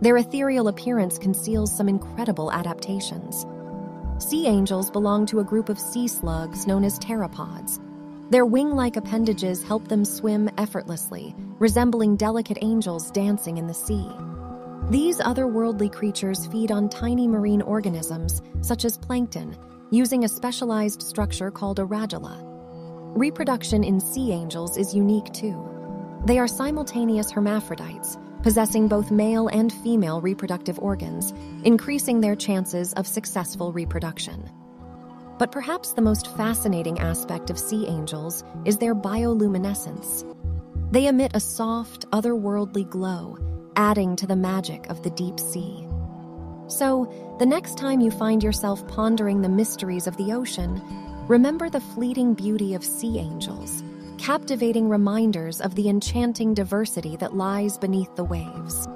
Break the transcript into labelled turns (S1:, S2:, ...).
S1: Their ethereal appearance conceals some incredible adaptations. Sea angels belong to a group of sea slugs known as pteropods. Their wing like appendages help them swim effortlessly, resembling delicate angels dancing in the sea. These otherworldly creatures feed on tiny marine organisms, such as plankton, using a specialized structure called a radula. Reproduction in sea angels is unique too. They are simultaneous hermaphrodites, possessing both male and female reproductive organs, increasing their chances of successful reproduction. But perhaps the most fascinating aspect of sea angels is their bioluminescence. They emit a soft, otherworldly glow, adding to the magic of the deep sea. So, the next time you find yourself pondering the mysteries of the ocean, remember the fleeting beauty of sea angels, captivating reminders of the enchanting diversity that lies beneath the waves.